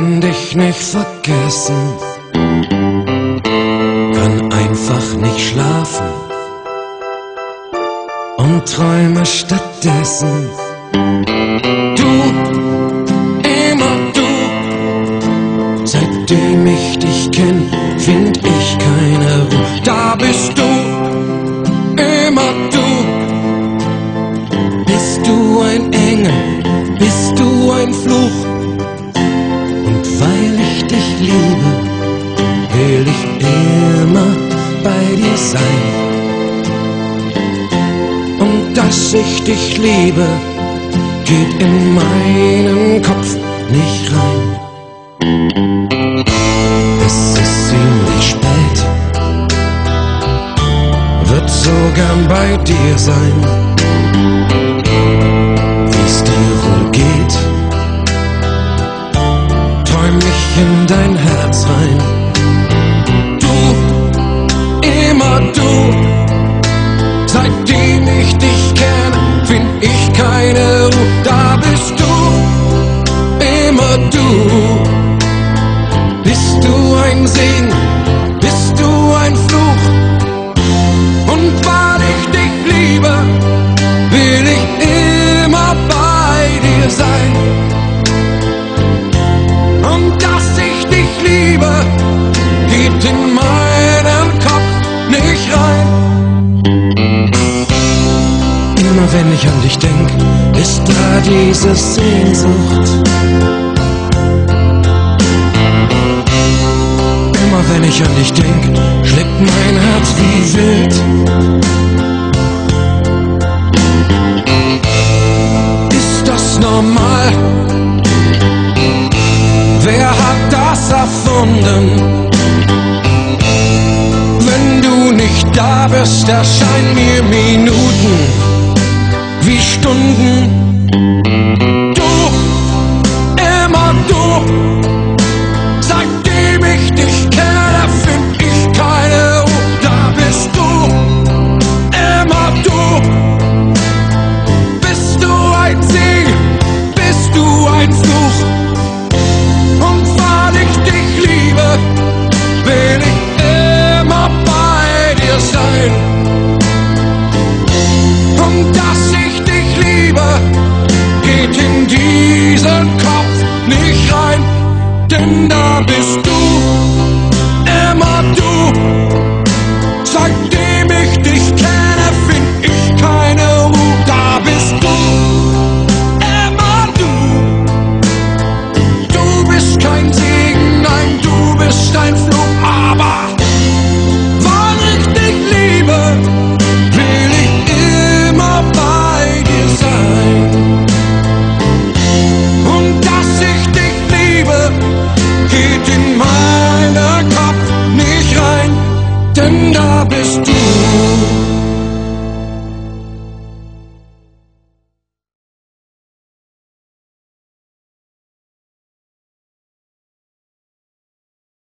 kann dich nicht vergessen, kann einfach nicht schlafen und träume stattdessen. Du, sein. Und dass ich dich liebe, geht in meinen Kopf nicht rein. Es ist ziemlich spät, wird so gern bei dir sein. Segen, bist du ein Fluch. Und weil ich dich liebe, will ich immer bei dir sein. Und dass ich dich liebe, geht in meinen Kopf nicht rein. Immer wenn ich an dich denk, ist da diese Sehnsucht. Wenn ich an dich denk, schlägt mein Herz wie wild. Ist das normal? Wer hat das erfunden? Wenn du nicht da bist, erscheinen mir Minuten wie Stunden. Du, immer du, denn bist du, immer du.